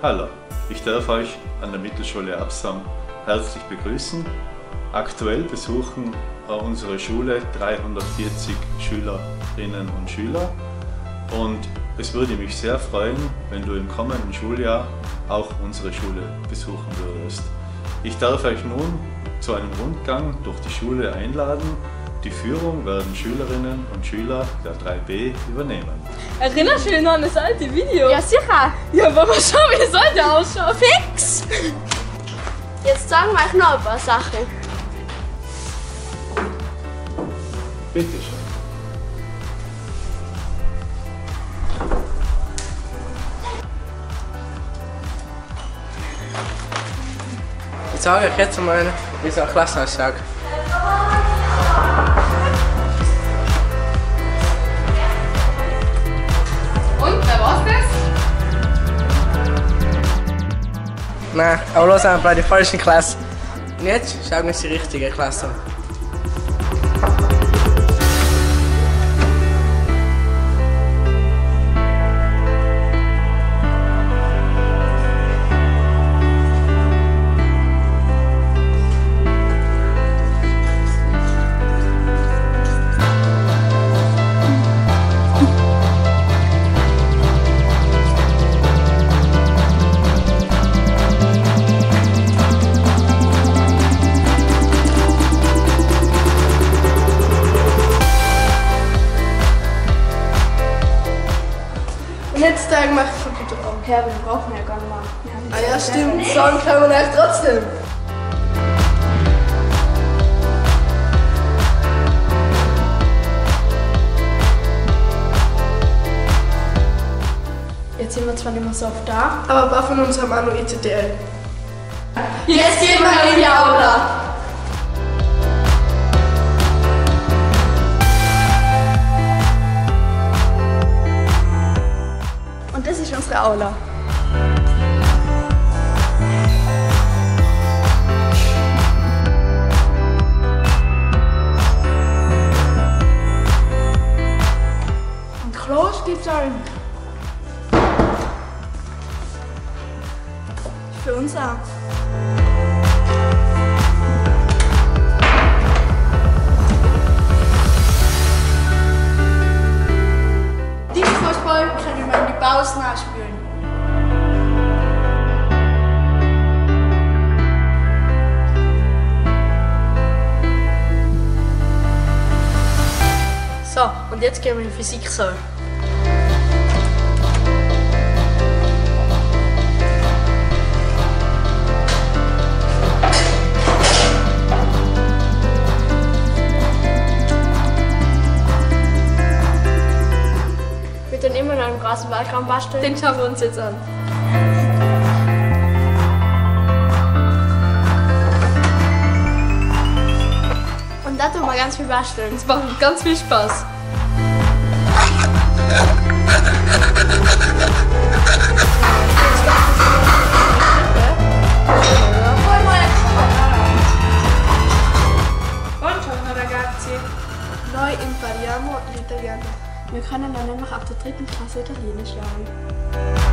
Hallo, ich darf euch an der Mittelschule Absam herzlich begrüßen. Aktuell besuchen unsere Schule 340 Schülerinnen und Schüler und es würde mich sehr freuen, wenn du im kommenden Schuljahr auch unsere Schule besuchen würdest. Ich darf euch nun zu einem Rundgang durch die Schule einladen. Die Führung werden Schülerinnen und Schüler der 3b übernehmen. Erinnerst du dich noch an das alte Video? Ja, sicher. Ja, aber mal schauen, wie soll der ausschauen? Fix! Jetzt sagen wir euch noch ein paar Sachen. Bitte schön. Ich sage euch jetzt mal, wie so Nein, aber los einfach die falsche Klasse. Und jetzt schauen wir uns die richtige Klasse an. Wir euch den Computerraum. Ja, den brauchen wir ja gar nicht mal. Wir Ah ja, stimmt. Sagen können wir euch trotzdem. Jetzt sind wir zwar nicht mehr so oft da. Aber ein paar von uns haben auch noch ICTL. Jetzt gehen wir in die Aula. Unsere Aula. Und Klos gibt's auch. Für uns auch. Und jetzt gehen wir in den Physiksaal. Wir tun immer noch einen Rasenbalkraum basteln. Den schauen wir uns jetzt an. Und da tun wir ganz viel basteln. Es macht ganz viel Spaß. Buongiorno ragazzi. Noi impariamo l'italiano. Wir können dann nämlich ab der dritten Klasse Italienisch lernen.